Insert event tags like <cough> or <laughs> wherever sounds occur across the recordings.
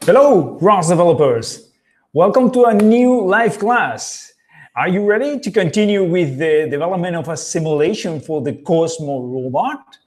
Hello, ROS developers. Welcome to a new live class. Are you ready to continue with the development of a simulation for the Cozmo robot?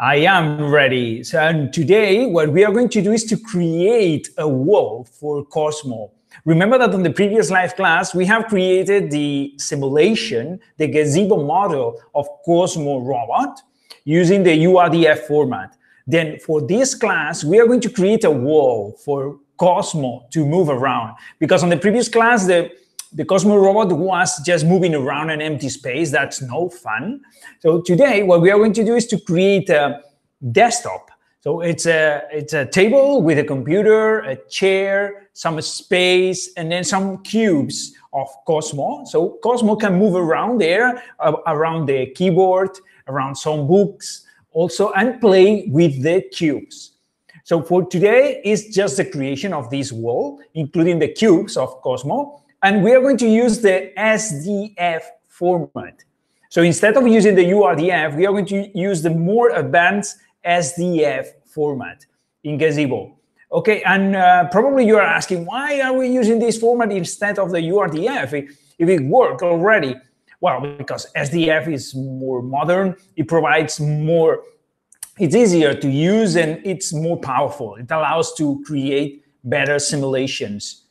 I am ready. So, and today, what we are going to do is to create a wall for Cozmo. Remember that on the previous live class, we have created the simulation, the gazebo model of Cozmo robot using the URDF format. Then for this class, we are going to create a wall for Cozmo to move around. Because on the previous class, the, the Cozmo robot was just moving around an empty space. That's no fun. So today, what we are going to do is to create a desktop. So it's a, it's a table with a computer, a chair, some space, and then some cubes of Cozmo. So Cozmo can move around there, uh, around the keyboard, around some books, also and play with the cubes. So for today is just the creation of this wall, including the cubes of Cozmo, and we are going to use the SDF format. So instead of using the URDF, we are going to use the more advanced SDF format in Gazebo. Okay, and uh, probably you are asking, why are we using this format instead of the URDF if, if it worked already? Well, because SDF is more modern, it provides more, it's easier to use and it's more powerful. It allows to create better simulations.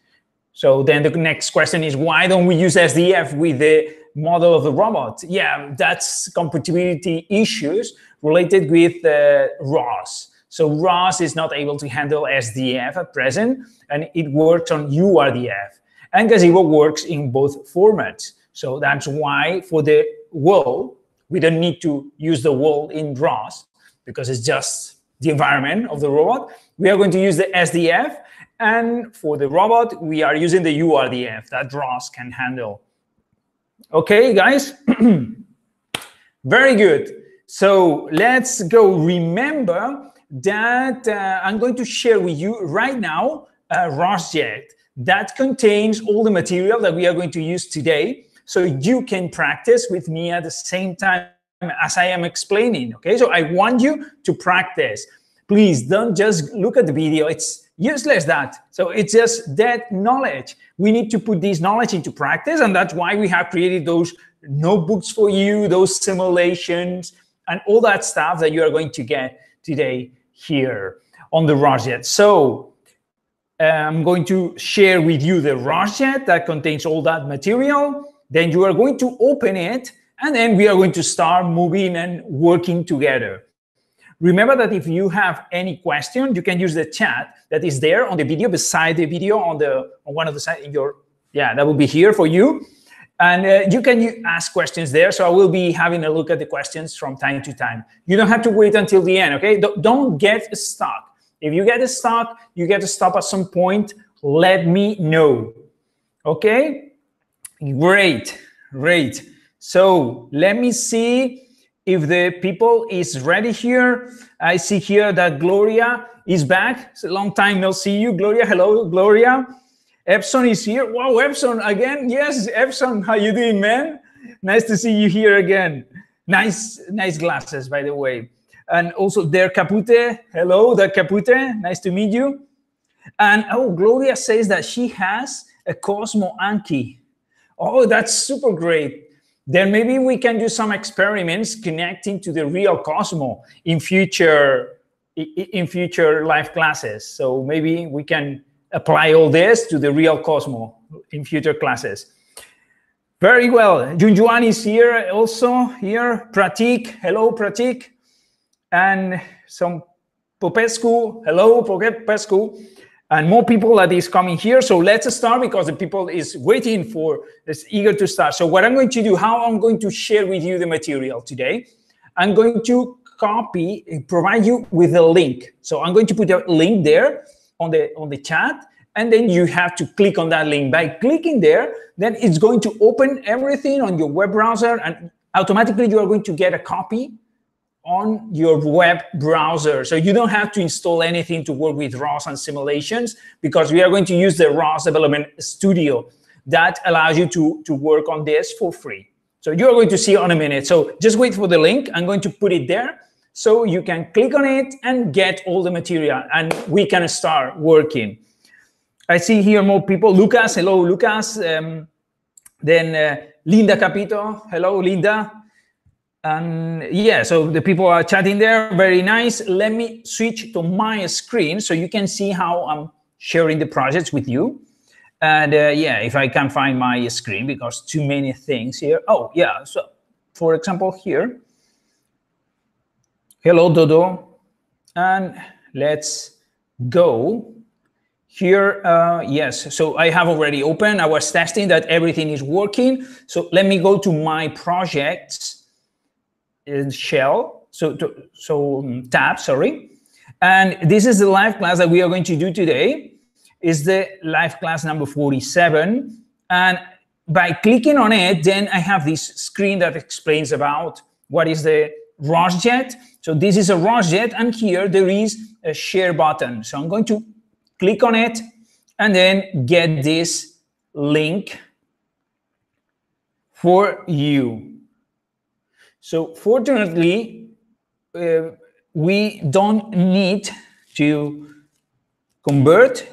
So then the next question is, why don't we use SDF with the model of the robot? Yeah, that's compatibility issues related with uh, ROS. So ROS is not able to handle SDF at present, and it works on URDF. And Gazebo works in both formats. So that's why for the world, we don't need to use the world in ROS because it's just the environment of the robot. We are going to use the SDF. And for the robot, we are using the URDF that ROS can handle. Okay, guys? <clears throat> Very good. So let's go. Remember that uh, I'm going to share with you right now a ROSject that contains all the material that we are going to use today so you can practice with me at the same time as I am explaining. Okay, so I want you to practice. Please don't just look at the video. It's useless that. So it's just that knowledge. We need to put this knowledge into practice, and that's why we have created those notebooks for you, those simulations, and all that stuff that you are going to get today here on the ROSject. So uh, I'm going to share with you the ROSject that contains all that material. Then you are going to open it and then we are going to start moving and working together. Remember that if you have any question, you can use the chat that is there on the video, beside the video on the on one of the side your yeah, that will be here for you. And uh, you can ask questions there. So I will be having a look at the questions from time to time. You don't have to wait until the end, okay? Don't get stuck. If you get stuck, you get to stop at some point. Let me know, okay? Great, great. So let me see if the people is ready here. I see here that Gloria is back. It's a long time no see you. Gloria, hello, Gloria. Epson is here. Wow, Epson again. Yes, Epson, how you doing, man? Nice to see you here again. Nice, nice glasses, by the way. And also Der Capute. Hello, Der Capute. Nice to meet you. And oh, Gloria says that she has a Cozmo Anki. Oh, that's super great. Then maybe we can do some experiments connecting to the real Cozmo in future in future live classes. So maybe we can apply all this to the real Cozmo in future classes. Very well. Junjuan is here also here. Pratik, hello Pratik. And some Popescu, hello Popescu and more people that is coming here. So let's start because the people is waiting for, is eager to start. So what I'm going to do, how I'm going to share with you the material today, I'm going to copy, eh, provide you with a link. So I'm going to put a link there on the on the chat, and then you have to click on that link. By clicking there, then it's going to open everything on your web browser, and automatically you are going to get a copy on your web browser. So you don't have to install anything to work with ROS and simulations because we are going to use the ROS Development Studio that allows you to, to work on this for free. So you're going to see on a minute. So just wait for the link. I'm going to put it there. So you can click on it and get all the material and we can start working. I see here more people. Lucas, hello, Lucas. Um, then uh, Linda Capito, hello, Linda. And yeah, so the people are chatting there. Very nice. Let me switch to my screen so you can see how I'm sharing the projects with you. And uh, yeah, if I can find my screen because too many things here. Oh yeah, so for example here. Hello, Dodo. And let's go here. Uh, yes, so I have already opened. I was testing that everything is working. So let me go to my projects in shell. So, to, so um, tab, sorry. And this is the live class that we are going to do today is the live class number 47. And by clicking on it, then I have this screen that explains about what is the ROSject. So this is a ROSject, and here there is a share button. So I'm going to click on it and then get this link for you. So fortunately, uh, we don't need to convert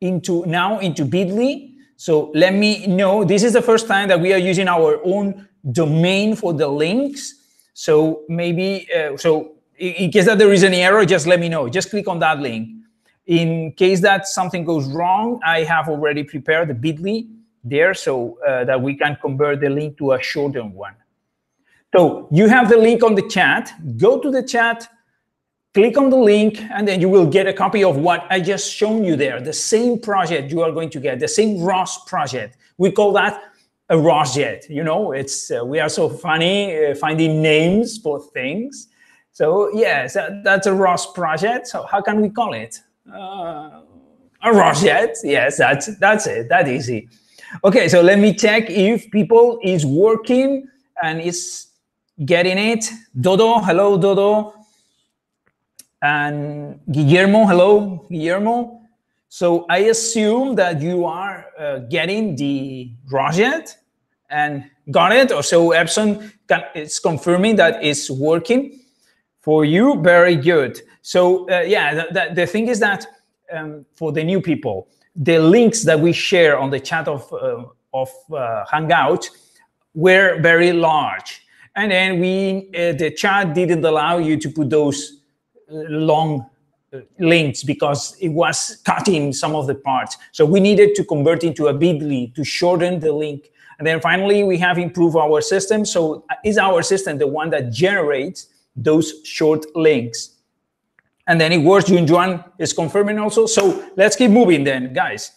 into now into Bitly. So let me know. This is the first time that we are using our own domain for the links. So maybe, uh, so in case that there is any error, just let me know. Just click on that link. In case that something goes wrong, I have already prepared the Bitly there so uh, that we can convert the link to a shortened one. So you have the link on the chat. Go to the chat, click on the link and then you will get a copy of what I just shown you there, the same project you are going to get, the same ROS project. We call that a ROSject. You know, it's uh, we are so funny uh, finding names for things. So yes, that, that's a ROS project. So how can we call it? Uh, a ROSject. Yes, that's that's it. That easy. Okay, so let me check if people is working and is getting it. Dodo, hello, Dodo. And Guillermo, hello, Guillermo. So I assume that you are uh, getting the ROSject and got it, or so Epson can, is confirming that it's working for you. Very good. So uh, yeah, the, the, the, thing is that um, for the new people, the links that we share on the chat of uh, of uh, Hangout were very large, and then we uh, the chat didn't allow you to put those long uh, links because it was cutting some of the parts. So we needed to convert into a bit.ly to shorten the link. And then finally, we have improved our system. So uh, is our system the one that generates those short links? And then it works. Junjuan is confirming also. So let's keep moving then, guys,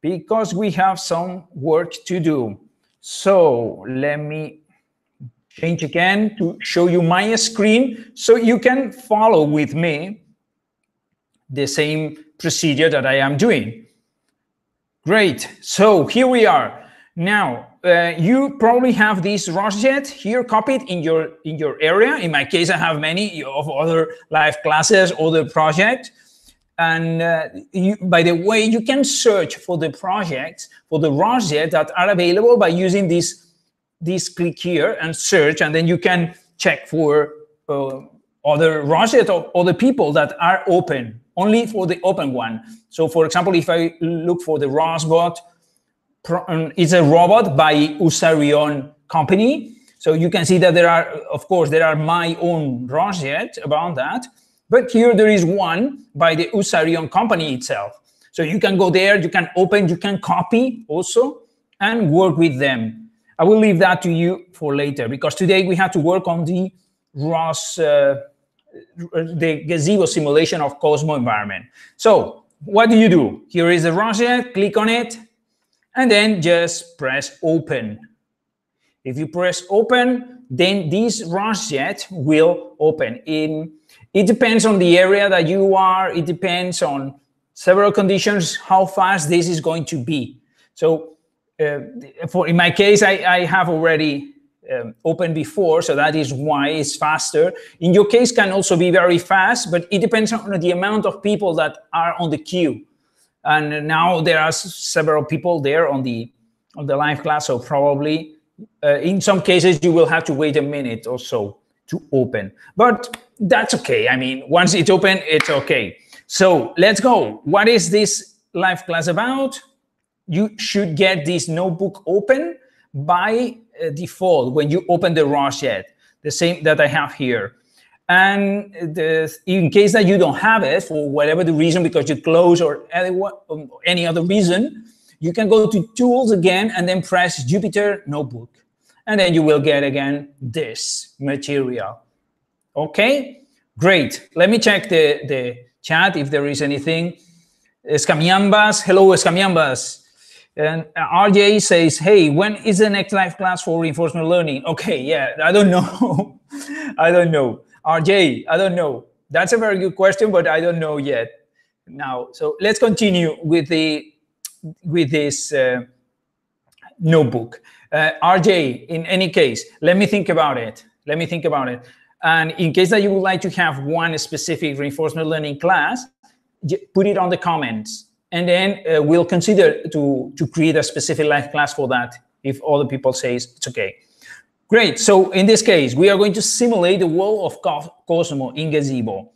because we have some work to do. So let me change again to show you my screen so you can follow with me the same procedure that I am doing. Great. So here we are. Now, uh, you probably have this ROSject here copied in your in your area. In my case, I have many of other live classes, other projects. And uh, you, by the way, you can search for the projects for the ROSJet that are available by using this this click here and search, and then you can check for uh, other ROSject or other people that are open, only for the open one. So for example, if I look for the ROSBot, um, it's a robot by Husarion company. So you can see that there are, of course, there are my own ROSject about that. But here there is one by the Husarion company itself. So you can go there, you can open, you can copy also and work with them. I will leave that to you for later because today we have to work on the ROS, uh, the gazebo simulation of Cozmo environment. So what do you do? Here is the ROSject, click on it, and then just press open. If you press open, then this ROSject will open. In, it depends on the area that you are. It depends on several conditions, how fast this is going to be. So uh, for in my case, I, I have already um, opened before, so that is why it's faster. In your case, can also be very fast, but it depends on the amount of people that are on the queue. And now there are several people there on the on the live class, so probably uh, in some cases you will have to wait a minute or so to open. But that's okay. I mean, once it's open, it's okay. So let's go. What is this live class about? You should get this notebook open by uh, default when you open the ROSject, the same that I have here. And the, in case that you don't have it for whatever the reason, because you close or any other reason, you can go to tools again and then press Jupyter Notebook. And then you will get again this material. Okay, great. Let me check the, the chat if there is anything. Escamiambas, hello Escamiambas. And RJ says, hey, when is the next live class for reinforcement learning? Okay, yeah, I don't know. <laughs> I don't know. RJ, I don't know. That's a very good question, but I don't know yet. Now, so let's continue with the with this uh, notebook. Uh, RJ, in any case, let me think about it. Let me think about it. And in case that you would like to have one specific reinforcement learning class, put it on the comments. And then uh, we'll consider to, to create a specific live class for that if other people say it's okay. Great. So in this case, we are going to simulate the world of Cozmo in Gazebo.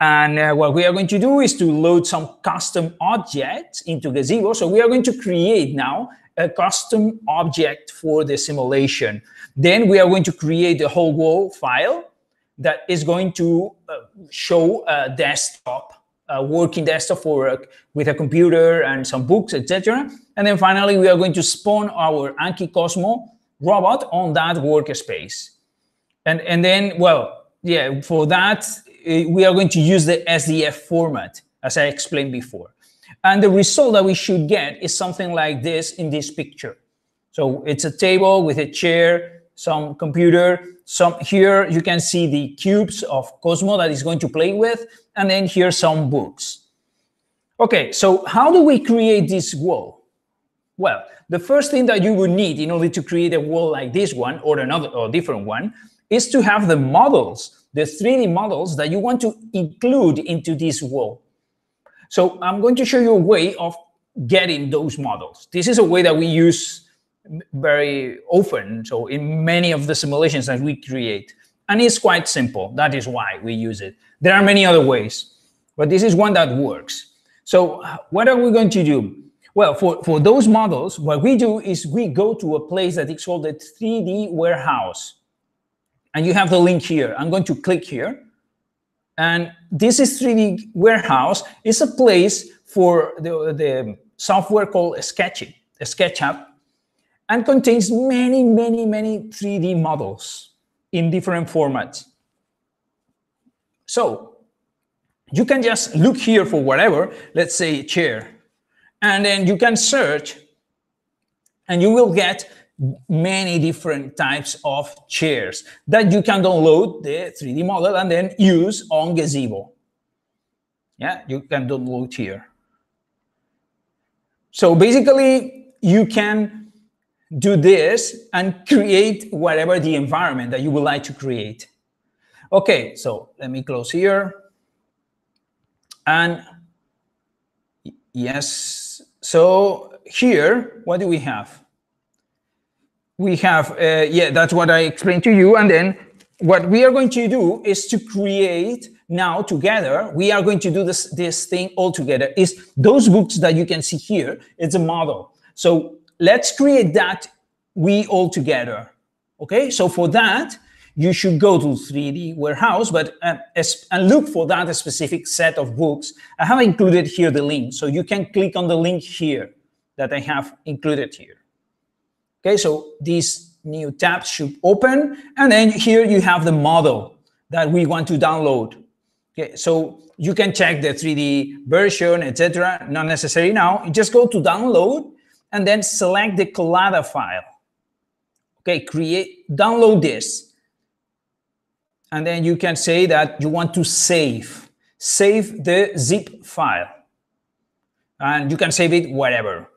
And uh, what we are going to do is to load some custom objects into Gazebo. So we are going to create now a custom object for the simulation. Then we are going to create a whole world file that is going to uh, show a desktop, a working desktop work with a computer and some books, etc. And then finally, we are going to spawn our Anki Cozmo robot on that workspace. And, and then, well, yeah, for that, eh, we are going to use the SDF format, as I explained before. And the result that we should get is something like this in this picture. So it's a table with a chair, some computer, some here you can see the cubes of Cozmo that is going to play with, and then here some books. Okay, so how do we create this wall? Well, the first thing that you would need in order to create a wall like this one or another or different one is to have the models, the 3D models that you want to include into this wall. So I'm going to show you a way of getting those models. This is a way that we use very often. So in many of the simulations that we create, and it's quite simple. That is why we use it. There are many other ways, but this is one that works. So uh, what are we going to do? Well, for, for those models, what we do is we go to a place that is called the 3D warehouse. And you have the link here. I'm going to click here. And this is 3D warehouse. It's a place for the, the software called Sketchy, SketchUp, and contains many, many, many 3D models in different formats. So you can just look here for whatever, let's say chair and then you can search and you will get many different types of chairs that you can download the 3D model and then use on Gazebo. Yeah, you can download here. So basically, you can do this and create whatever the environment that you would like to create. Okay, so let me close here. And yes, so here, what do we have? We have, uh, yeah, that's what I explained to you. And then what we are going to do is to create now together, we are going to do this, this thing all together is those books that you can see here, it's a model. So let's create that we all together. Okay, so for that, you should go to 3D Warehouse, but uh, and look for that specific set of books. I have included here the link, so you can click on the link here that I have included here. Okay, so these new tab should open, and then here you have the model that we want to download. Okay, so you can check the 3D version, etc. Not necessary now. You just go to download, and then select the Collada file. Okay, create, download this and then you can say that you want to save. Save the zip file. And you can save it wherever.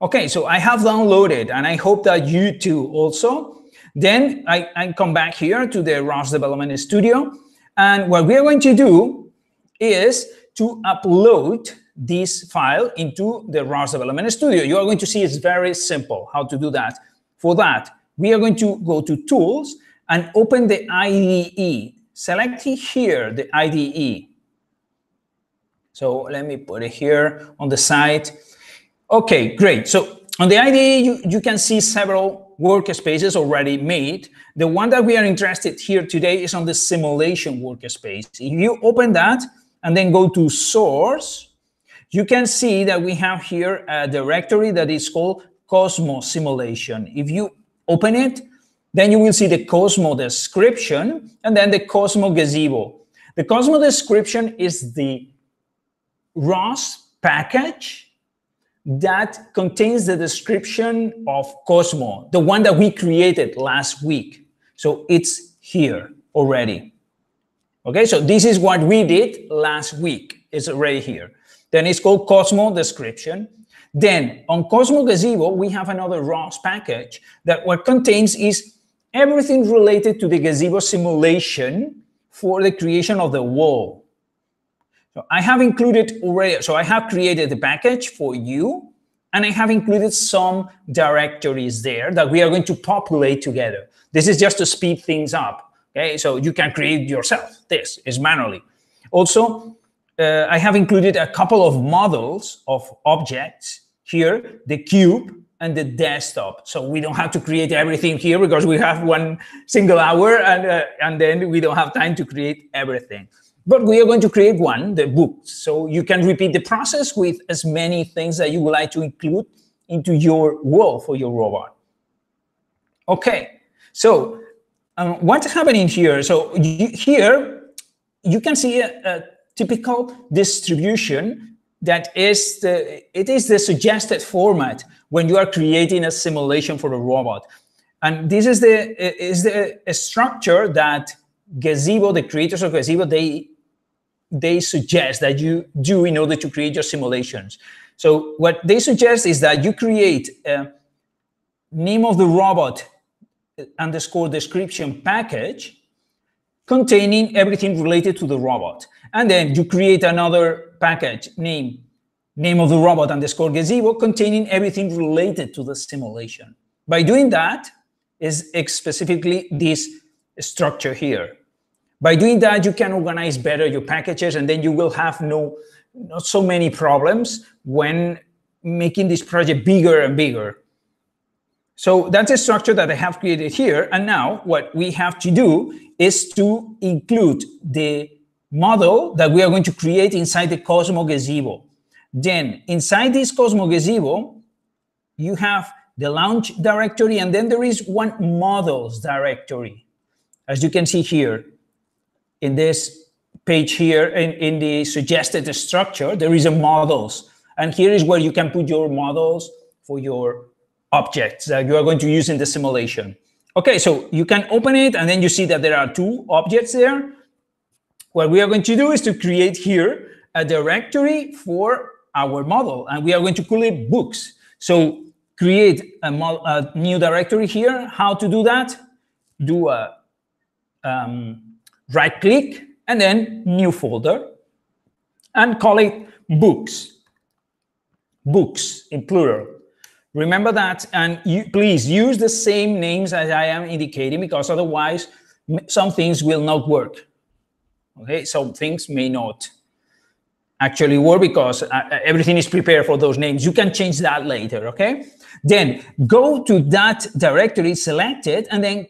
Okay, so I have downloaded and I hope that you too also. Then I, I come back here to the ROS Development Studio. And what we are going to do is to upload this file into the ROS Development Studio. You are going to see it's very simple how to do that. For that, we are going to go to Tools and open the IDE. Select here the IDE. So let me put it here on the side. Okay, great. So on the IDE, you, you can see several workspaces already made. The one that we are interested here today is on the simulation workspace. If you open that and then go to source, you can see that we have here a directory that is called Cosmos simulation. If you open it, then you will see the Cozmo description and then the Cozmo gazebo. The Cozmo description is the ROS package that contains the description of Cozmo, the one that we created last week. So it's here already. Okay, so this is what we did last week. It's already here. Then it's called Cozmo description. Then on Cozmo Gazebo, we have another ROS package that what contains is everything related to the gazebo simulation for the creation of the wall. So I have included already, so I have created the package for you, and I have included some directories there that we are going to populate together. This is just to speed things up. Okay, so you can create yourself. This is manually. Also, uh, I have included a couple of models of objects here, the cube and the desktop. So we don't have to create everything here because we have one single hour and, uh, and then we don't have time to create everything. But we are going to create one, the book. So you can repeat the process with as many things that you would like to include into your wall for your robot. Okay, so um, what's happening here? So you, here, you can see a, a typical distribution that is the, it is the suggested format when you are creating a simulation for a robot. And this is the, is the structure that Gazebo, the creators of Gazebo, they they suggest that you do in order to create your simulations. So what they suggest is that you create a name of the robot underscore description package containing everything related to the robot. And then you create another package name, name of the robot underscore gazebo containing everything related to the simulation. By doing that is specifically this structure here. By doing that, you can organize better your packages and then you will have no not so many problems when making this project bigger and bigger. So that's a structure that I have created here. And now what we have to do is to include the model that we are going to create inside the Cozmo Gazebo. Then inside this Cozmo Gazebo, you have the launch directory, and then there is one models directory. As you can see here, in this page here in, in the suggested structure, there is a models. And here is where you can put your models for your objects that you are going to use in the simulation. Okay, so you can open it and then you see that there are two objects there. What we are going to do is to create here a directory for our model and we are going to call it books. So create a, a new directory here. How to do that? Do a um, right click and then new folder and call it books. Books in plural. Remember that and you, please use the same names as I am indicating because otherwise some things will not work. Okay, so things may not actually work because uh, uh, everything is prepared for those names. You can change that later, okay? Then go to that directory, select it, and then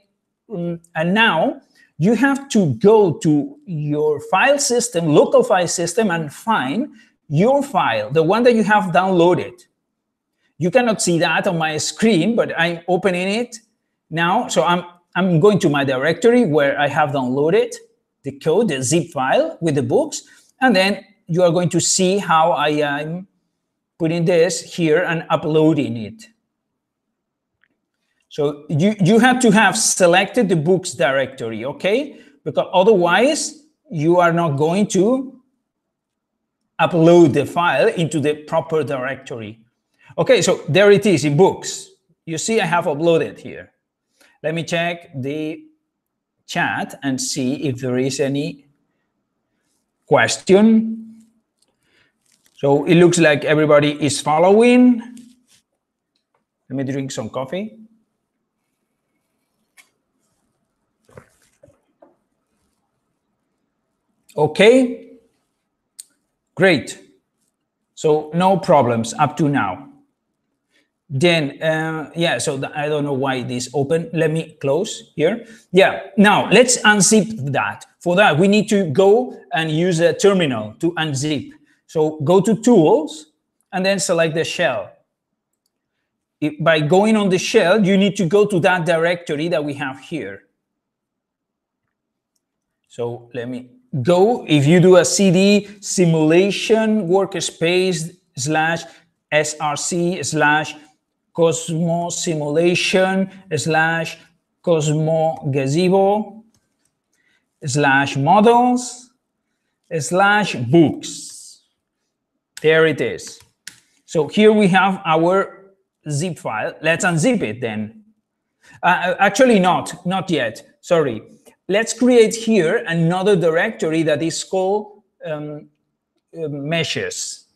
um, and now you have to go to your file system, local file system, and find your file, the one that you have downloaded. You cannot see that on my screen, but I'm opening it now. So I'm, I'm going to my directory where I have downloaded the code, the zip file with the books, and then you are going to see how I am putting this here and uploading it. So you, you have to have selected the books directory, okay? Because otherwise you are not going to upload the file into the proper directory. Okay, so there it is in books. You see I have uploaded here. Let me check the chat and see if there is any question. So it looks like everybody is following. Let me drink some coffee. Okay, great. So no problems up to now. Then, uh, yeah, so the, I don't know why this open. Let me close here. Yeah, now let's unzip that. For that, we need to go and use a terminal to unzip. So go to Tools and then select the shell. It, by going on the shell, you need to go to that directory that we have here. So let me go. If you do a CD simulation workspace slash src slash Cozmo simulation slash Cozmo gazebo slash models slash books. There it is. So here we have our zip file. Let's unzip it then. Uh, actually not, not yet, sorry. Let's create here another directory that is called um, uh, meshes.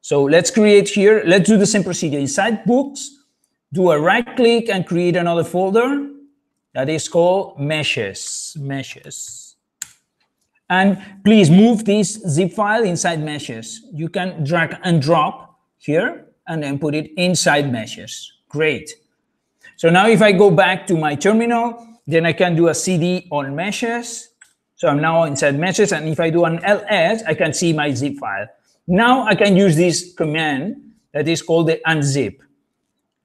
So let's create here, let's do the same procedure. Inside books, do a right click and create another folder that is called meshes, meshes. And please move this zip file inside meshes. You can drag and drop here and then put it inside meshes. Great. So now if I go back to my terminal, then I can do a CD on meshes. So I'm now inside meshes. And if I do an ls, I can see my zip file. Now I can use this command that is called the unzip.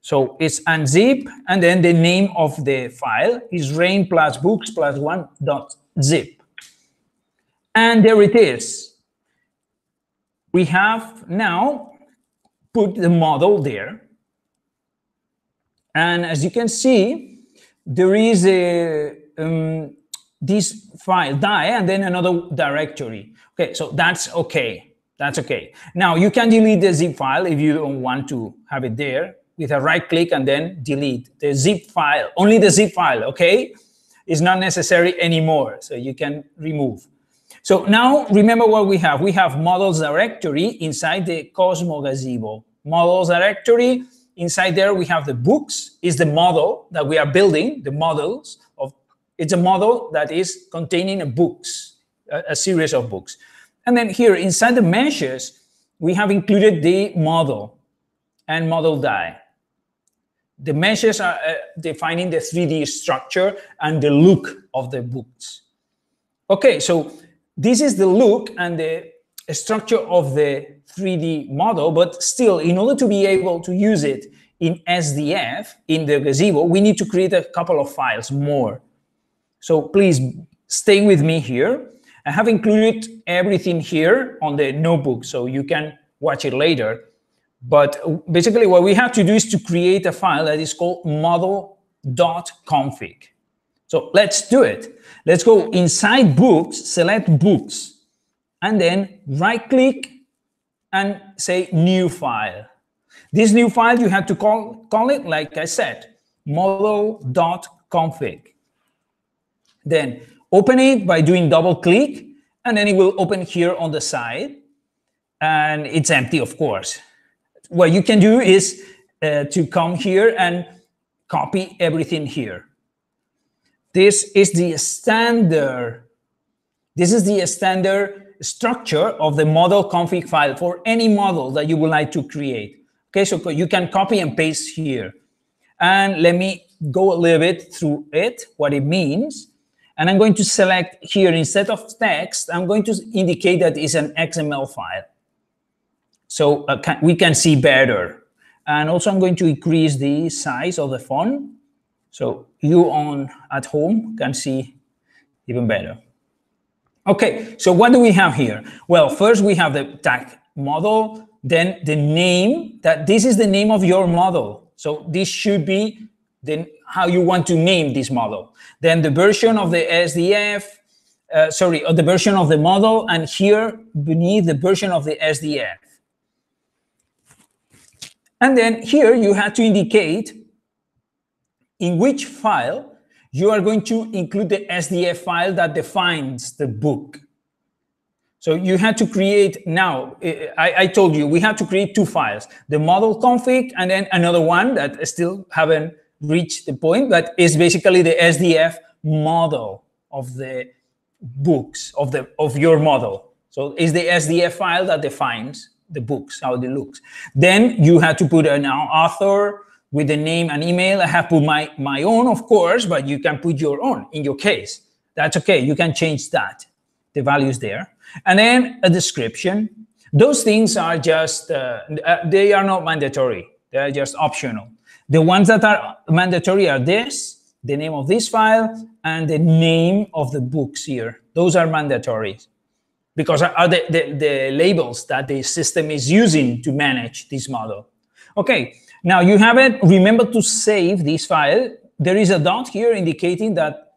So it's unzip, and then the name of the file is rain plus books plus one dot zip. And there it is. We have now put the model there. And as you can see, there is a um, this file die and then another directory. Okay, so that's okay. That's okay. Now you can delete the zip file if you don't want to have it there with a right click and then delete the zip file, only the zip file, okay? It's not necessary anymore, so you can remove. So now remember what we have. We have models directory inside the Cozmo Gazebo. Models directory, inside there we have the books, is the model that we are building, the models of, it's a model that is containing a books, a, a series of books. And then here inside the meshes, we have included the model and model die. The meshes are uh, defining the 3D structure and the look of the books. Okay, so this is the look and the structure of the 3D model, but still, in order to be able to use it in SDF, in the gazebo, we need to create a couple of files more. So please stay with me here. I have included everything here on the notebook, so you can watch it later. But basically what we have to do is to create a file that is called model.config. So let's do it. Let's go inside books, select books, and then right click and say new file. This new file, you have to call, call it, like I said, model.config. Then Open it by doing double click, and then it will open here on the side. And it's empty, of course. What you can do is uh, to come here and copy everything here. This is the standard. This is the standard structure of the model config file for any model that you would like to create. Okay, so you can copy and paste here. And let me go a little bit through it, what it means. And I'm going to select here, instead of text, I'm going to indicate that it's an XML file. So uh, can, we can see better. And also I'm going to increase the size of the font. So you on at home can see even better. Okay, so what do we have here? Well, first we have the tag model, then the name, that this is the name of your model. So this should be then how you want to name this model. Then the version of the SDF, uh, sorry, or the version of the model, and here beneath the version of the SDF. And then here you have to indicate in which file you are going to include the SDF file that defines the book. So you had to create now, I, I, told you, we had to create two files, the model config and then another one that still haven't reached the point, but is basically the SDF model of the books of the of your model. So it's the SDF file that defines the books, how they look. Then you have to put an author with the name and email. I have put my, my own, of course, but you can put your own in your case. That's okay. You can change that, the values there. And then a description. Those things are just, uh, uh, they are not mandatory. They are just optional. The ones that are mandatory are this, the name of this file, and the name of the books here. Those are mandatory because are the, the, the labels that the system is using to manage this model. Okay, now you have it. Remember to save this file. There is a dot here indicating that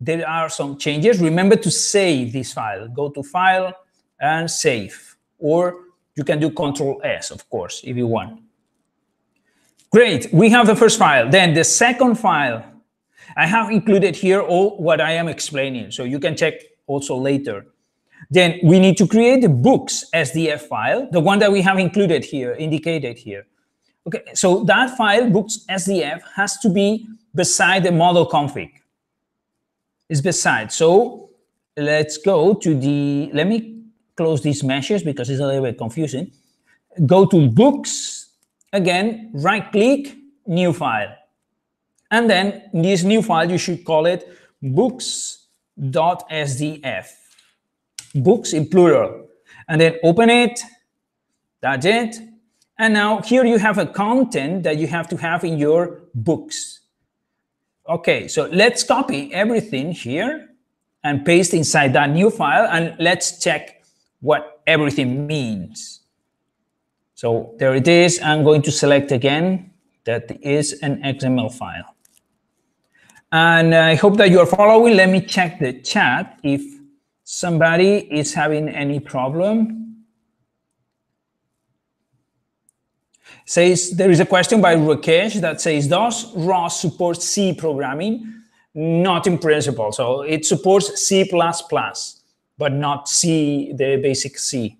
there are some changes. Remember to save this file. Go to File and Save. Or you can do Control S, of course, if you want. Great, we have the first file. Then the second file, I have included here all what I am explaining, so you can check also later. Then we need to create the books SDF file, the one that we have included here, indicated here. Okay, so that file, books SDF, has to be beside the model config. It's beside. So let's go to the, let me close these meshes because it's a little bit confusing. Go to books, again, right click, new file. And then this new file, you should call it books.sdf books in plural. And then open it, that's it. And now here you have a content that you have to have in your books. Okay, so let's copy everything here and paste inside that new file and let's check what everything means. So there it is. I'm going to select again that is an XML file. And I hope that you're following. Let me check the chat if somebody is having any problem. Says there is a question by Rakesh that says, does ROS support C programming? Not in principle. So it supports C++, but not C, the basic C.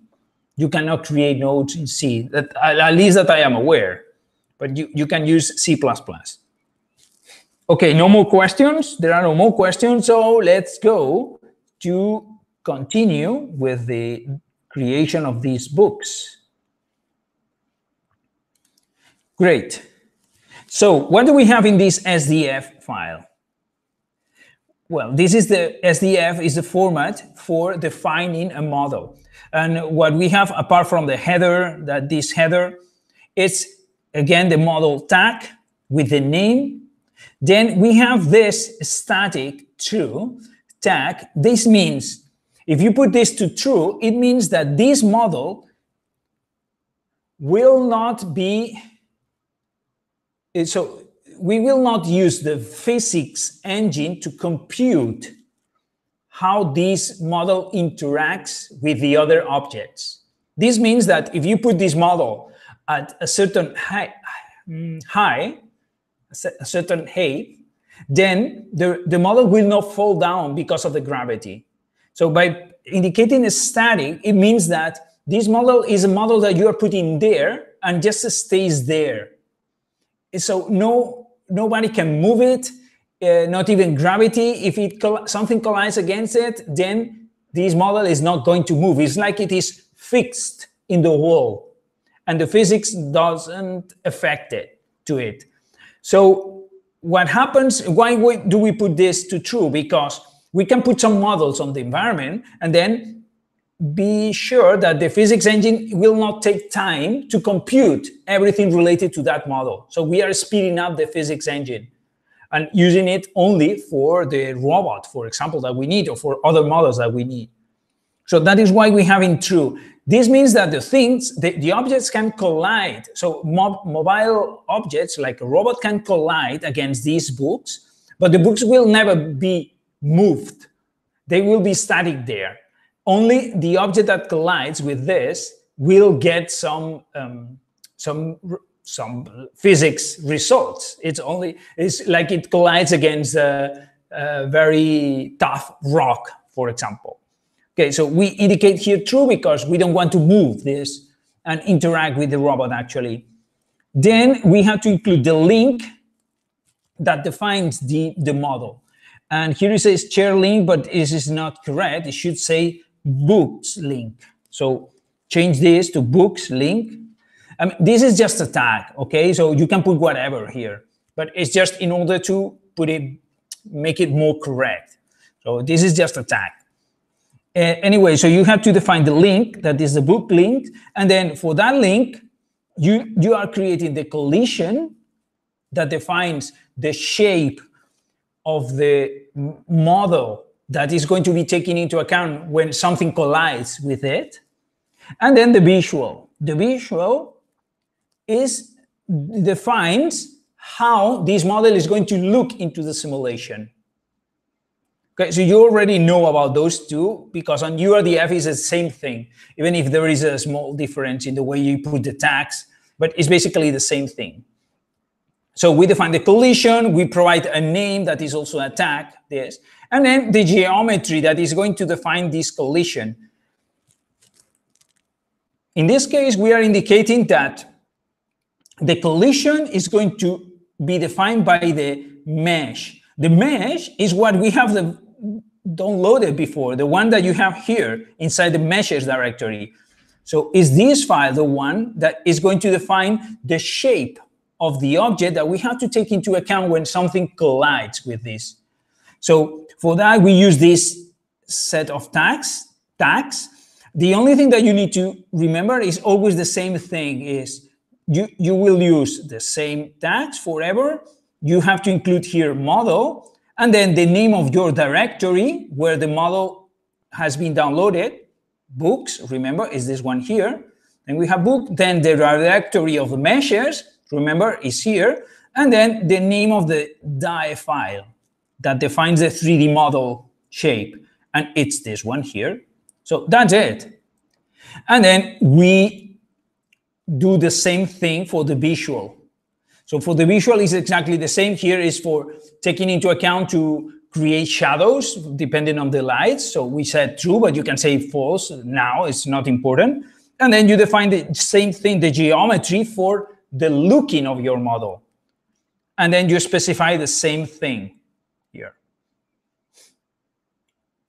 You cannot create nodes in C, that, at least that I am aware, but you, you can use C++. Okay, no more questions. There are no more questions. So let's go to continue with the creation of these books. Great. So what do we have in this SDF file? Well, this is the SDF is the format for defining a model. And what we have apart from the header, that this header, it's again the model tag with the name. Then we have this static true tag. This means if you put this to true, it means that this model will not be, eh, so we will not use the physics engine to compute how this model interacts with the other objects. This means that if you put this model at a certain high, high a certain height, then the, the model will not fall down because of the gravity. So by indicating a static, it means that this model is a model that you are putting there and just stays there. So no, nobody can move it, uh, not even gravity. If it something collides against it, then this model is not going to move. It's like it is fixed in the wall, and the physics doesn't affect it to it. So what happens? Why do we put this to true? Because we can put some models on the environment and then be sure that the physics engine will not take time to compute everything related to that model. So we are speeding up the physics engine and using it only for the robot, for example, that we need or for other models that we need. So that is why we have in true. This means that the things, the, the objects can collide. So mob, mobile objects like a robot can collide against these books, but the books will never be moved. They will be static there. Only the object that collides with this will get some um, some some physics results. It's only it's like it collides against a, a very tough rock, for example. Okay, so we indicate here true because we don't want to move this and interact with the robot actually. Then we have to include the link that defines the, the model. And here it says chair link, but this is not correct. It should say books link. So change this to books link. I mean, this is just a tag, okay? So you can put whatever here, but it's just in order to put it, make it more correct. So this is just a tag. Uh, anyway, so you have to define the link, that is the book link. And then for that link, you, you are creating the collision that defines the shape of the model that is going to be taken into account when something collides with it. And then the visual. The visual is defines how this model is going to look into the simulation. Okay, so you already know about those two because on URDF is the same thing, even if there is a small difference in the way you put the tags, but it's basically the same thing. So we define the collision, we provide a name that is also a tag, this, and then the geometry that is going to define this collision. In this case, we are indicating that the collision is going to be defined by the mesh. The mesh is what we have the, downloaded before, the one that you have here inside the meshes directory. So is this file the one that is going to define the shape of the object that we have to take into account when something collides with this. So for that, we use this set of tags. tags. The only thing that you need to remember is always the same thing is you, you will use the same tags forever. You have to include here model and then the name of your directory where the model has been downloaded. Books, remember, is this one here. And we have book, then the directory of the meshes, remember, is here. And then the name of the die file that defines the 3D model shape. And it's this one here. So that's it. And then we do the same thing for the visual. So for the visual is exactly the same. Here is for taking into account to create shadows depending on the lights. So we said true, but you can say false now. It's not important. And then you define the same thing, the geometry for the looking of your model. And then you specify the same thing here.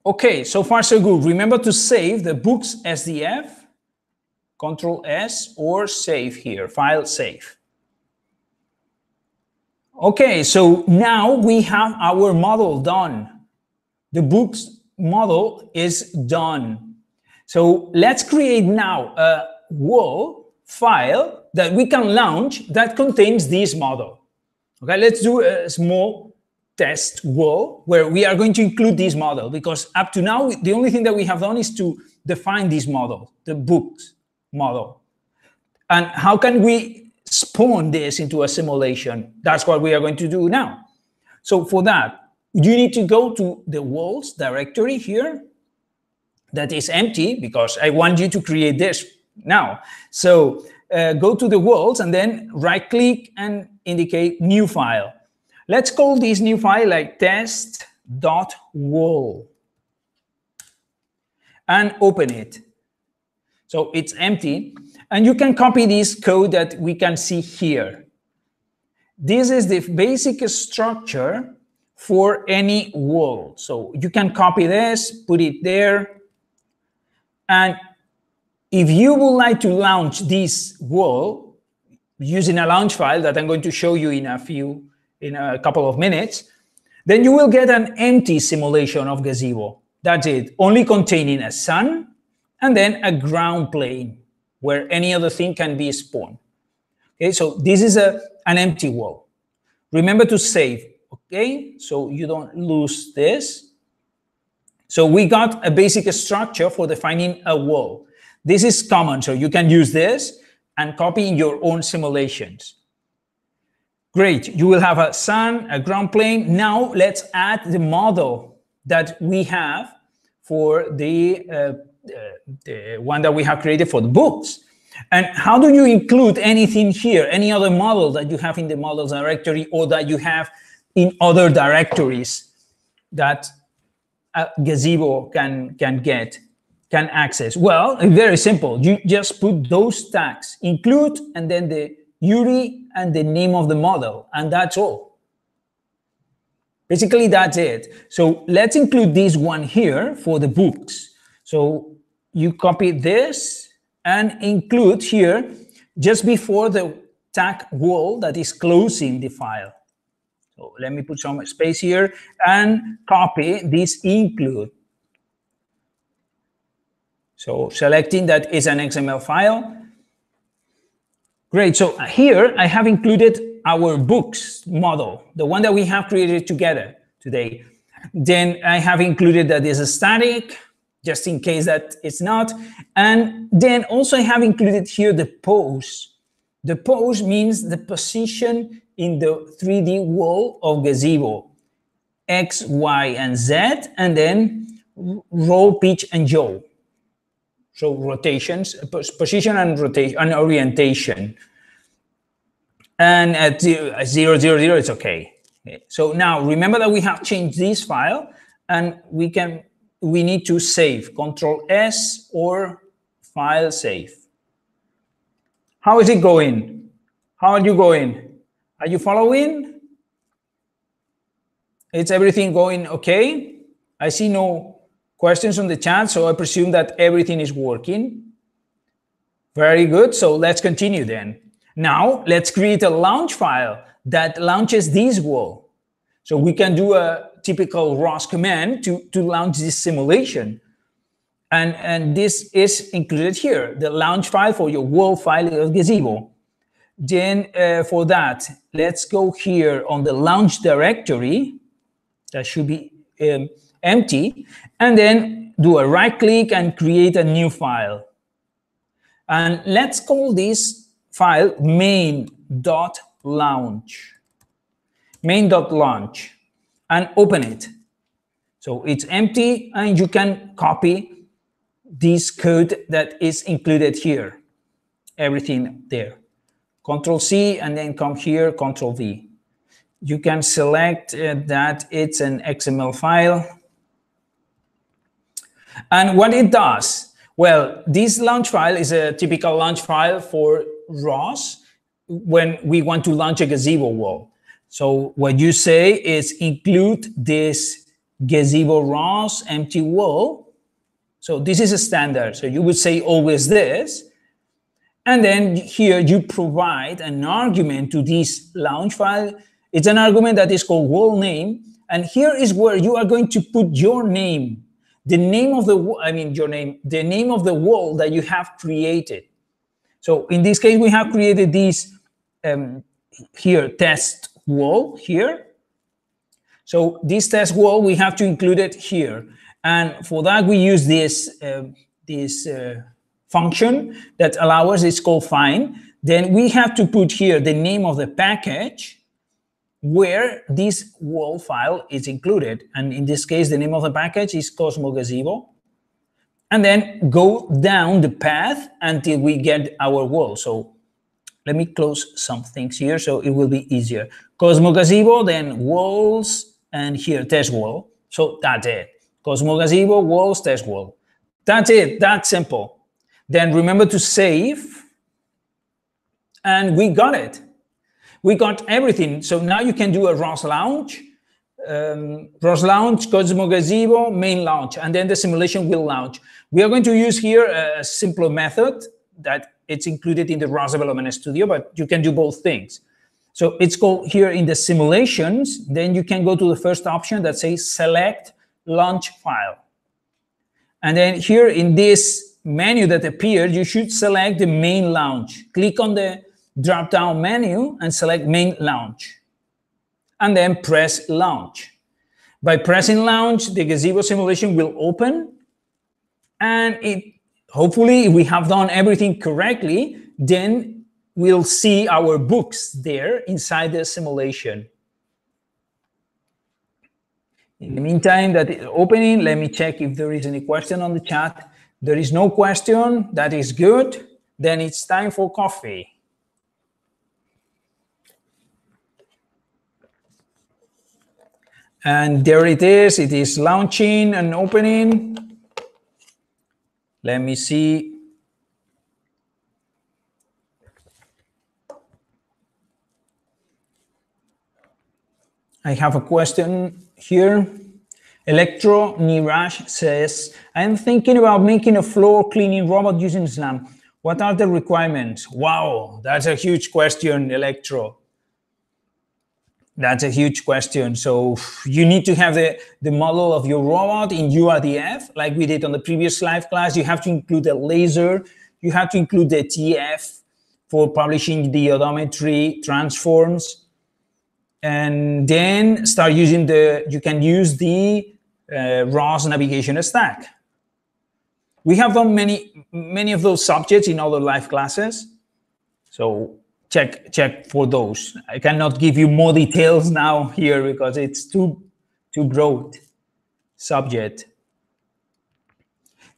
Okay, so far so good. Remember to save the books SDF, Control S, or save here, file save. Okay, so now we have our model done. The books model is done. So let's create now a world file that we can launch that contains this model. Okay, let's do a small test world where we are going to include this model because up to now, the only thing that we have done is to define this model, the books model. And how can we spawn this into a simulation? That's what we are going to do now. So for that, you need to go to the worlds directory here that is empty because I want you to create this now. So uh, go to the worlds and then right click and indicate new file. Let's call this new file like test.world and open it. So it's empty and you can copy this code that we can see here. This is the basic structure for any world. So you can copy this, put it there, and if you would like to launch this world using a launch file that I'm going to show you in a few, in a couple of minutes, then you will get an empty simulation of gazebo. That's it, only containing a sun and then a ground plane where any other thing can be spawned. Okay, so this is a, an empty world. Remember to save, okay? So you don't lose this. So we got a basic structure for defining a world. This is common, so you can use this and copy in your own simulations. Great, you will have a sun, a ground plane. Now let's add the model that we have for the, uh, uh, the one that we have created for the books. And how do you include anything here, any other model that you have in the models directory or that you have in other directories that a gazebo can, can get? Can access? Well, very simple. You just put those tags, include, and then the URI and the name of the model, and that's all. Basically, that's it. So let's include this one here for the books. So you copy this and include here just before the tag world that is closing the file. So let me put some space here and copy this include. So selecting that is an XML file. Great, so here I have included our books model, the one that we have created together today. Then I have included that is a static, just in case that it's not. And then also I have included here the pose. The pose means the position in the 3D world of gazebo, X, Y, and Z, and then roll, pitch, and yaw. So rotations, uh, position and rotation and orientation. And at zero, uh, zero, zero, zero, it's okay. So now remember that we have changed this file and we can we need to save control S or file save. How is it going? How are you going? Are you following? Is everything going okay? I see no questions on the chat, so I presume that everything is working. Very good, so let's continue then. Now, let's create a launch file that launches this world. So we can do a typical ROS command to, to launch this simulation. And, and this is included here, the launch file for your world file of Gazebo. Then uh, for that, let's go here on the launch directory. That should be um, empty. And then do a right click and create a new file. And let's call this file main.launch. Main.launch and open it. So it's empty and you can copy this code that is included here. Everything there. Control C and then come here, Control V. You can select uh, that it's an XML file. And what it does, well, this launch file is a typical launch file for ROS when we want to launch a gazebo world. So what you say is include this gazebo ROS empty world. So this is a standard. So you would say always this. And then here you provide an argument to this launch file. It's an argument that is called world name. And here is where you are going to put your name, the name of the, I mean, your name, the name of the world that you have created. So in this case, we have created this um, here test world here. So this test world, we have to include it here. And for that, we use this, uh, this uh, function that allows us, it's called find. Then we have to put here the name of the package where this world file is included. And in this case, the name of the package is Cozmo Gazebo. And then go down the path until we get our world. So let me close some things here so it will be easier. Cozmo Gazebo, then worlds, and here test world. So that's it. Cozmo Gazebo, worlds, test world. That's it. That's simple. Then remember to save. And we got it. We got everything. So now you can do a ROS launch, um, ROS launch, Cozmo Gazebo, main launch, and then the simulation will launch. We are going to use here a simpler method that it's included in the ROS Development Studio, but you can do both things. So it's called here in the simulations, then you can go to the first option that says select launch file. And then here in this menu that appeared, you should select the main launch. Click on the drop-down menu and select main launch. And then press launch. By pressing launch, the gazebo simulation will open and it hopefully if we have done everything correctly, then we'll see our books there inside the simulation. In the meantime, that is opening, let me check if there is any question on the chat. There is no question, that is good. Then it's time for coffee. And there it is, it is launching and opening. Let me see. I have a question here. Electro Niraj says, I'm thinking about making a floor cleaning robot using SLAM. What are the requirements? Wow, that's a huge question, Electro. That's a huge question. So you need to have the, the model of your robot in URDF, like we did on the previous live class. You have to include the laser. You have to include the TF for publishing the odometry transforms. And then start using the, you can use the uh, ROS navigation stack. We have done many, many of those subjects in other live classes. So check check for those. I cannot give you more details now here because it's too too broad subject.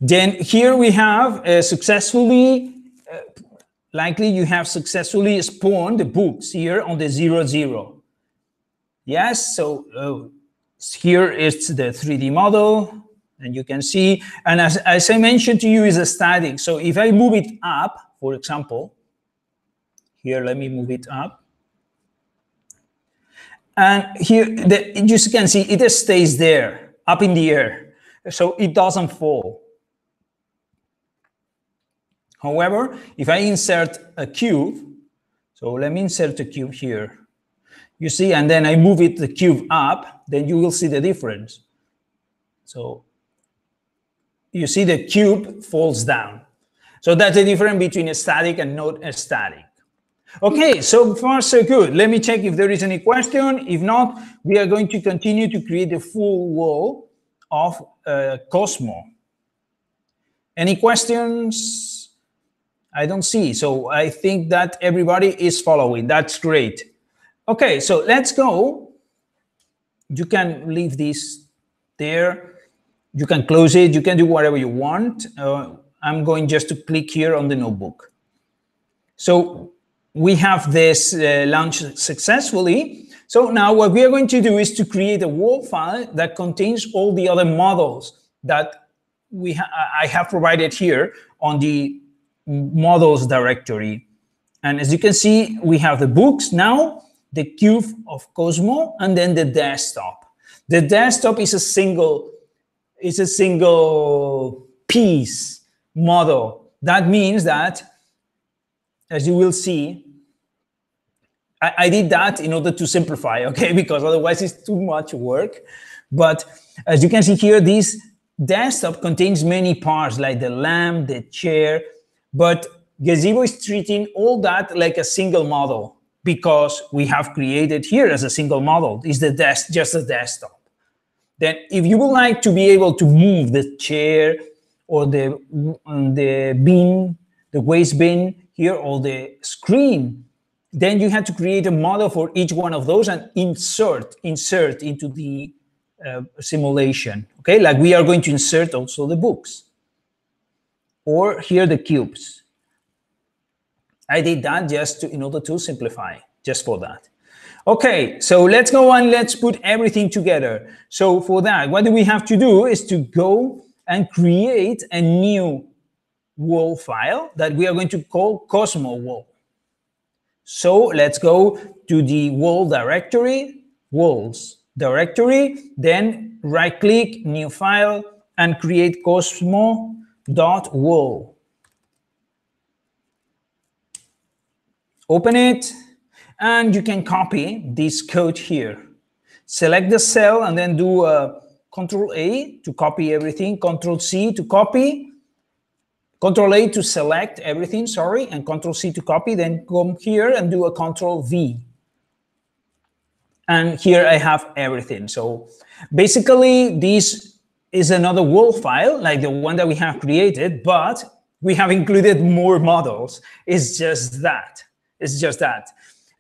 Then here we have uh, successfully, uh, likely you have successfully spawned the books here on the zero zero. Yes, so uh, here is the 3D model and you can see, and as, as I mentioned to you is a static. So if I move it up, for example, here, let me move it up. And here, the, you can see it just stays there, up in the air. So it doesn't fall. However, if I insert a cube, so let me insert a cube here. You see, and then I move it, the cube up, then you will see the difference. So you see the cube falls down. So that's the difference between a static and not a static. Okay, so far so good. Let me check if there is any question. If not, we are going to continue to create the full world of uh, Cozmo. Any questions? I don't see. So I think that everybody is following. That's great. Okay, so let's go. You can leave this there. You can close it. You can do whatever you want. Uh, I'm going just to click here on the notebook. So we have this uh, launched successfully. So now what we are going to do is to create a world file that contains all the other models that we ha I have provided here on the models directory. And as you can see, we have the books now, the cube of Cozmo, and then the desktop. The desktop is a single, is a single piece model. That means that as you will see, I, I, did that in order to simplify, <laughs> okay, because otherwise it's too much work. But as you can see here, this desktop contains many parts like the lamp, the chair, but Gazebo is treating all that like a single model because we have created here as a single model is the desk, just a desktop. Then if you would like to be able to move the chair or the, mm, the bin, the waste bin, here or the screen, then you have to create a model for each one of those and insert, insert into the uh, simulation. Okay, like we are going to insert also the books. Or here the cubes. I did that just to, in order to simplify, just for that. Okay, so let's go and let's put everything together. So for that, what do we have to do is to go and create a new world file that we are going to call Cozmo world. So let's go to the wall directory, worlds directory, then right click, new file, and create cozmo.world. Open it, and you can copy this code here. Select the cell and then do a Control A to copy everything, Control C to copy, Control A to select everything, sorry, and Control C to copy, then come here and do a Control V. And here I have everything. So basically this is another world file like the one that we have created, but we have included more models. It's just that, it's just that.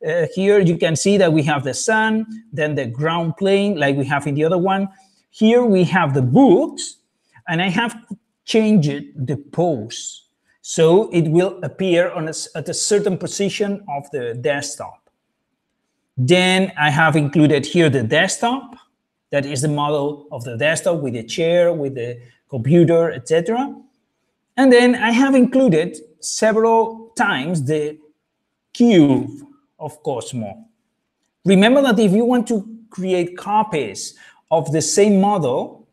Uh, here you can see that we have the sun, then the ground plane like we have in the other one. Here we have the books, and I have change it, the pose. So it will appear on a, at a certain position of the desktop. Then I have included here the desktop. That is the model of the desktop with the chair, with the computer, etc. And then I have included several times the cube of Cozmo. Remember that if you want to create copies of the same model,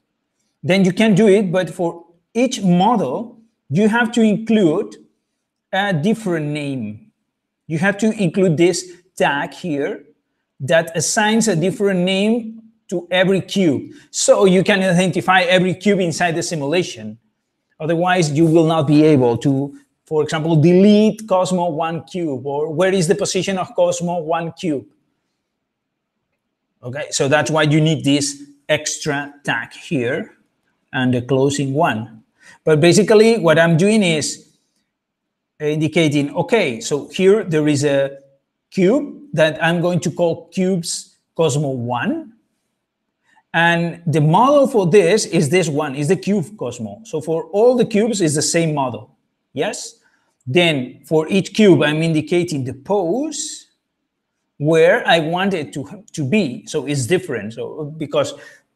then you can do it. But for each model, you have to include a different name. You have to include this tag here that assigns a different name to every cube. So you can identify every cube inside the simulation. Otherwise, you will not be able to, for example, delete Cozmo 1 cube or where is the position of Cozmo 1 cube. Okay, so that's why you need this extra tag here and the closing one. But basically what I'm doing is uh, indicating, okay, so here there is a cube that I'm going to call cubes Cozmo 1. And the model for this is this one, is the cube Cozmo. So for all the cubes is the same model, yes? Then for each cube, I'm indicating the pose where I want it to, to be. So it's different. So because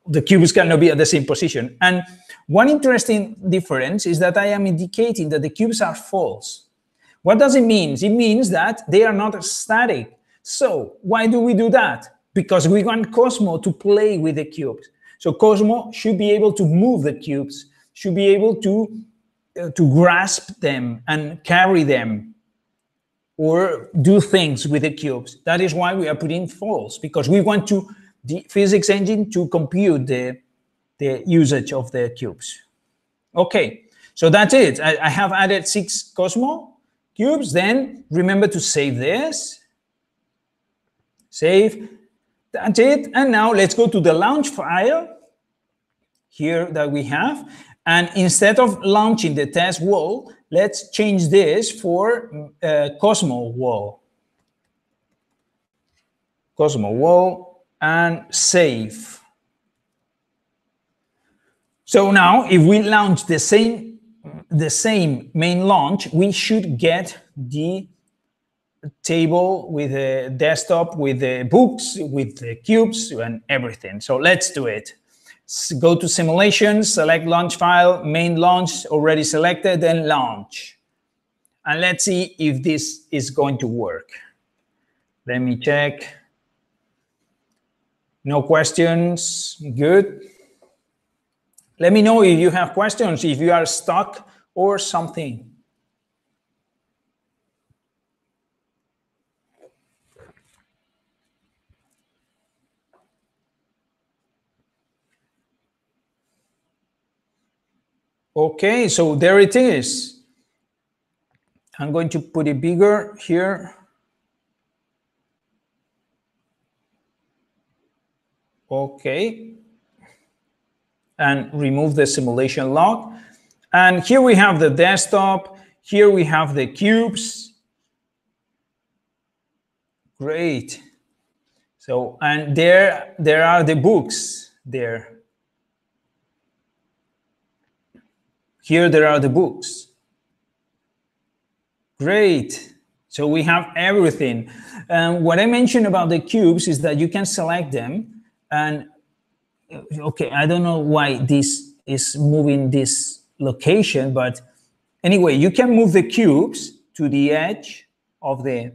the cubes cannot be at the same position. And one interesting difference is that I am indicating that the cubes are false. What does it mean? It means that they are not static. So why do we do that? Because we want Cozmo to play with the cubes. So Cozmo should be able to move the cubes, should be able to, uh, to grasp them and carry them or do things with the cubes. That is why we are putting false, because we want to the physics engine to compute the, the usage of the cubes. Okay, so that's it. I, I have added six Cozmo cubes. Then remember to save this. Save. That's it. And now let's go to the launch file here that we have. And instead of launching the test world, let's change this for uh, Cozmo world. Cozmo world and save. So now if we launch the same the same main launch, we should get the table with the desktop, with the books, with the cubes and everything. So let's do it. go to simulation, select launch file, main launch already selected, then launch. And let's see if this is going to work. Let me check. No questions, good. Let me know if you have questions, if you are stuck or something. Okay, so there it is. I'm going to put it bigger here. Okay. And remove the simulation log. And here we have the desktop. Here we have the cubes. Great. So, and there, there are the books there. Here there are the books. Great. So we have everything. Um, what I mentioned about the cubes is that you can select them and okay, I don't know why this is moving this location, but anyway, you can move the cubes to the edge of the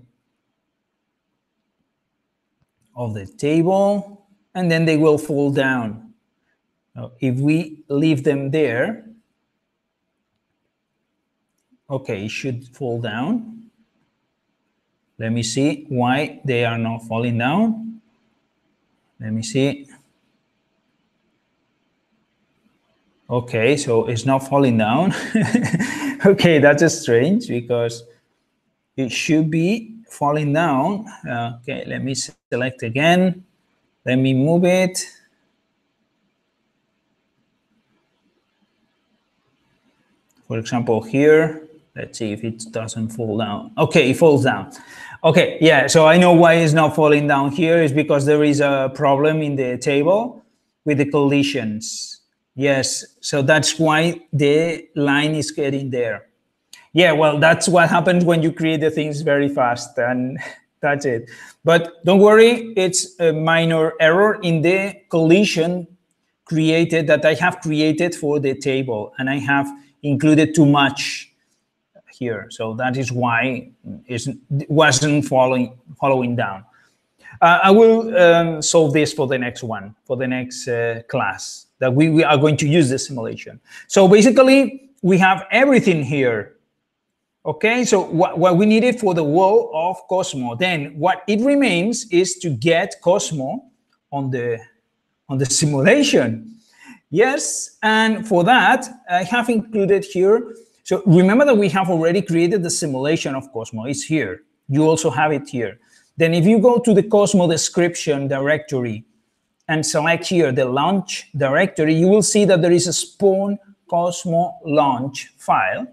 of the table and then they will fall down. Now, if we leave them there, okay, it should fall down. Let me see why they are not falling down. Let me see. Okay, so it's not falling down. <laughs> okay, that's strange because it should be falling down. Okay, let me select again. Let me move it. For example, here, let's see if it doesn't fall down. Okay, it falls down. Okay, yeah, so I know why it's not falling down here is because there is a problem in the table with the collisions. Yes, so that's why the line is getting there. Yeah, well, that's what happens when you create the things very fast, and <laughs> that's it. But don't worry, it's a minor error in the collision created that I have created for the table, and I have included too much here. So that is why it wasn't following following down. Uh, I will um, solve this for the next one, for the next uh, class that we, we are going to use the simulation. So basically, we have everything here. Okay, so what, what we needed for the world of Cozmo, then what it remains is to get Cozmo on the on the simulation. Yes, and for that, I have included here. So remember that we have already created the simulation of Cozmo. It's here. You also have it here. Then if you go to the Cozmo description directory and select here the launch directory, you will see that there is a spawn Cozmo launch file.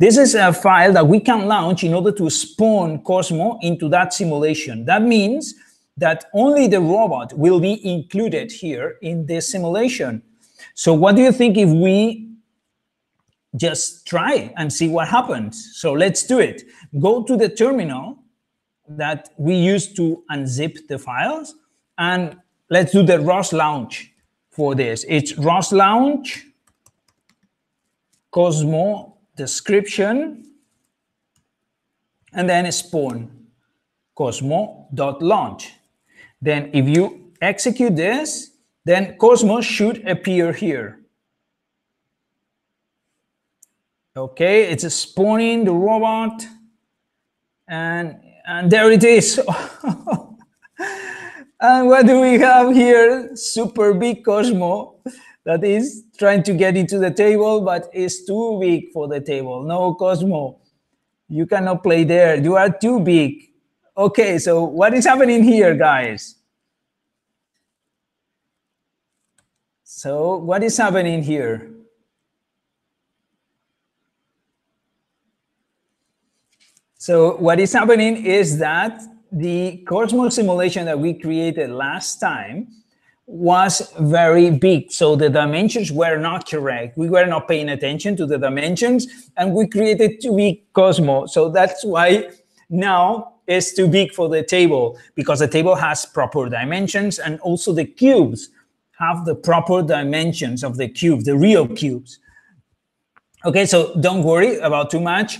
This is a file that we can launch in order to spawn Cozmo into that simulation. That means that only the robot will be included here in this simulation. So what do you think if we just try and see what happens? So let's do it. Go to the terminal that we use to unzip the files and let's do the ROS launch for this. It's ROS launch, Cozmo description, and then spawn cozmo.launch. Then if you execute this, then Cozmos should appear here. Okay, it's spawning the robot and, and there it is. <laughs> and what do we have here? Super big Cozmo that is trying to get into the table, but is too big for the table. No, Cozmo, you cannot play there. You are too big. Okay, so what is happening here, guys? So what is happening here? So what is happening is that the Cozmos simulation that we created last time was very big. So the dimensions were not correct. We were not paying attention to the dimensions and we created too big Cozmos. So that's why now it's too big for the table because the table has proper dimensions and also the cubes have the proper dimensions of the cube, the real cubes. Okay, so don't worry about too much.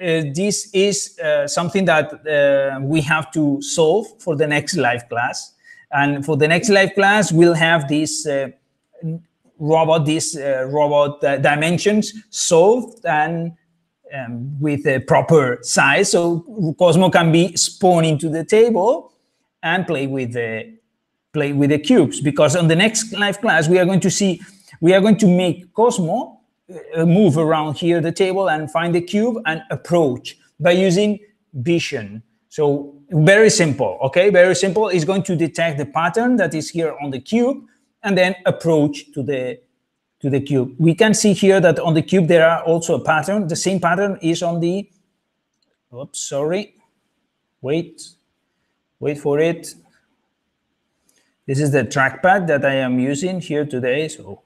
Uh, this is uh, something that uh, we have to solve for the next live class. And for the next live class, we'll have this robot, these robot dimensions solved and um, with a proper size. So Cozmo can be spawned into the table and play with the play with the cubes because on the next live class we are going to see we are going to make Cozmo Uh, move around here the table and find the cube and approach by using vision. So very simple, okay? Very simple. It's going to detect the pattern that is here on the cube and then approach to the to the cube. We can see here that on the cube there are also a pattern. The same pattern is on the oops, sorry. Wait. Wait for it. This is the trackpad that I am using here today. So,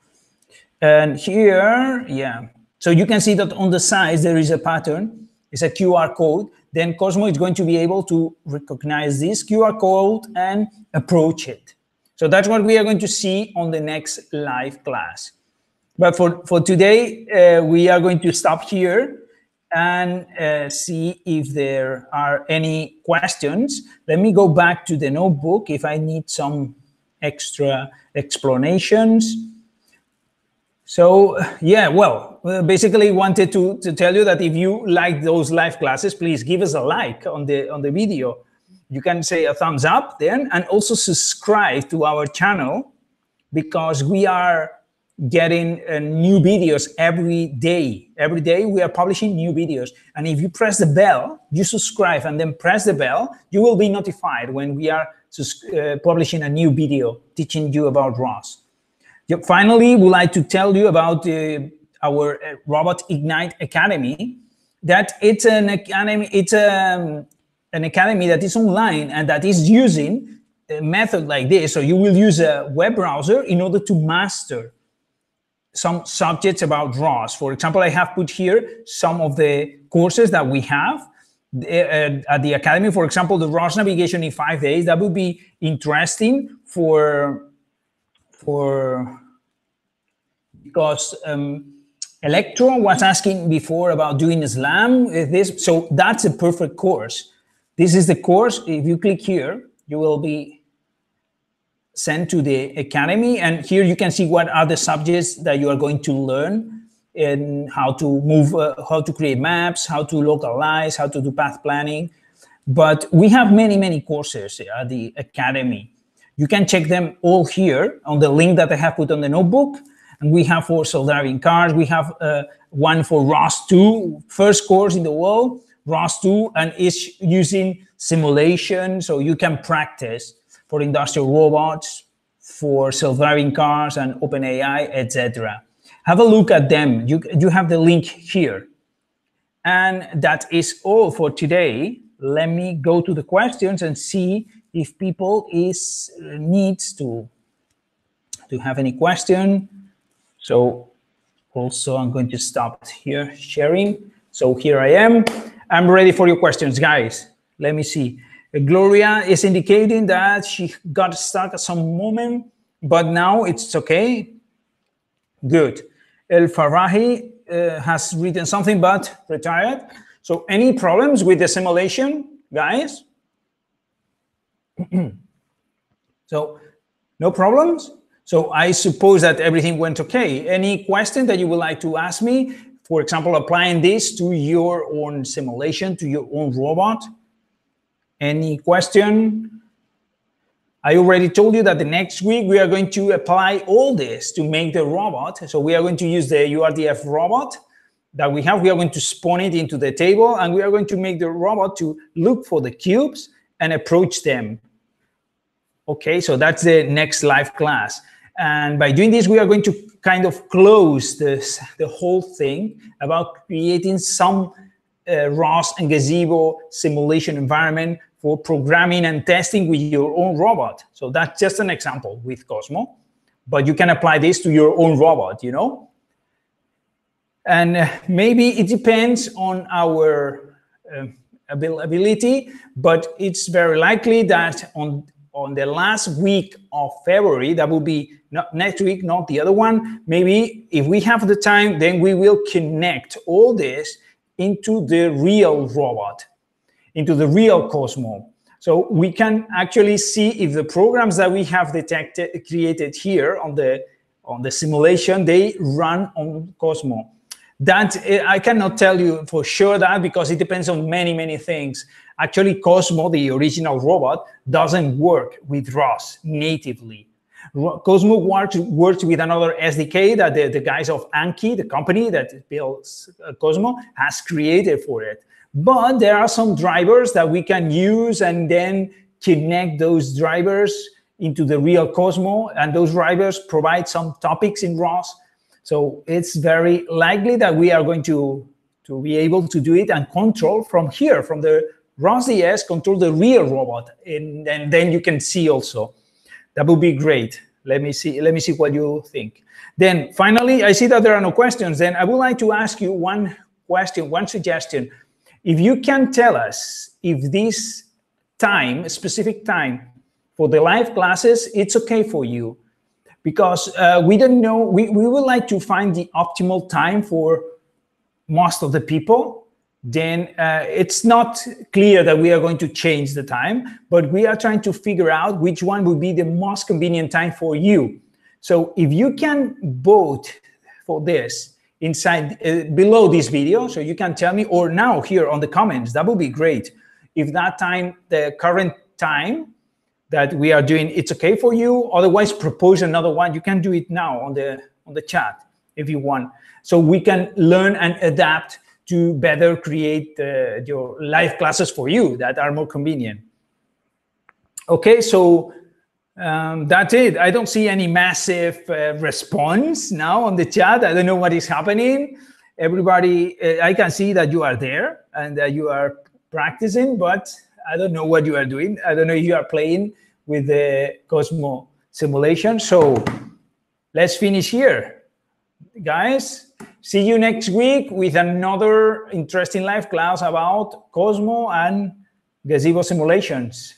and here, yeah. So you can see that on the sides, there is a pattern. It's a QR code. Then Cozmo is going to be able to recognize this QR code and approach it. So that's what we are going to see on the next live class. But for, for today, uh, we are going to stop here and uh, see if there are any questions. Let me go back to the notebook if I need some extra explanations. So yeah, well, basically wanted to, to tell you that if you like those live classes, please give us a like on the on the video. You can say a thumbs up then and also subscribe to our channel because we are getting uh, new videos every day. Every day we are publishing new videos. And if you press the bell, you subscribe and then press the bell, you will be notified when we are uh, publishing a new video teaching you about ROS. Finally, we'd like to tell you about uh, our uh, Robot Ignite Academy. That it's an academy. It's um, an academy that is online and that is using a method like this. So you will use a web browser in order to master some subjects about ROS. For example, I have put here some of the courses that we have uh, at the academy, for example, the ROS navigation in five days, that would be interesting for for because um, Electro was asking before about doing SLAM. This so that's a perfect course. This is the course. If you click here, you will be sent to the academy. And here you can see what are the subjects that you are going to learn and how to move, uh, how to create maps, how to localize, how to do path planning. But we have many, many courses at the academy. You can check them all here on the link that I have put on the notebook. And we have for self-driving cars, we have uh, one for ROS2, first course in the world, ROS2, and is using simulation, so you can practice for industrial robots, for self-driving cars and OpenAI, etc. Have a look at them. You, you have the link here. And that is all for today. Let me go to the questions and see if people is needs to to have any question. So also I'm going to stop here sharing. So here I am. I'm ready for your questions, guys. Let me see. Gloria is indicating that she got stuck at some moment, but now it's okay. Good. El Farahi uh, has written something but retired. So any problems with the simulation, guys? So no problems? So I suppose that everything went okay. Any question that you would like to ask me? For example, applying this to your own simulation, to your own robot? Any question? I already told you that the next week we are going to apply all this to make the robot. So we are going to use the URDF robot that we have. We are going to spawn it into the table and we are going to make the robot to look for the cubes and approach them. Okay, so that's the next live class. And by doing this, we are going to kind of close this, the whole thing about creating some uh, ROS and Gazebo simulation environment for programming and testing with your own robot. So that's just an example with Cozmo, but you can apply this to your own robot, you know? And uh, maybe it depends on our uh, ability, but it's very likely that on, on the last week of February, that will be not next week, not the other one, maybe if we have the time, then we will connect all this into the real robot into the real Cozmo. So we can actually see if the programs that we have detected created here on the on the simulation they run on Cozmo. That eh, I cannot tell you for sure that because it depends on many many things. Actually, Cozmo, the original robot, doesn't work with ROS natively. Cozmo works, works with another SDK that the, the guys of Anki, the company that builds uh, Cozmo, has created for it. But there are some drivers that we can use and then connect those drivers into the real Cozmo, and those drivers provide some topics in ROS. So it's very likely that we are going to, to be able to do it and control from here, from the ROS.DS, control the real robot. And, and then you can see also. That would be great. Let me see, let me see what you think. Then finally, I see that there are no questions. Then I would like to ask you one question, one suggestion. If you can tell us if this time, specific time for the live classes, it's okay for you, because uh, we don't know, we, we would like to find the optimal time for most of the people, then uh, it's not clear that we are going to change the time, but we are trying to figure out which one would be the most convenient time for you. So if you can vote for this, inside uh, below this video so you can tell me or now here on the comments that would be great. If that time the current time that we are doing it's okay for you otherwise propose another one. You can do it now on the on the chat if you want. So we can learn and adapt to better create uh, your live classes for you that are more convenient okay so um, that's it. I don't see any massive uh, response now on the chat. I don't know what is happening. Everybody, uh, I can see that you are there and that you are practicing, but I don't know what you are doing. I don't know if you are playing with the Cozmo simulation. So let's finish here. Guys, see you next week with another interesting live class about Cozmo and gazebo simulations.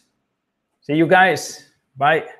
See you guys. Bye.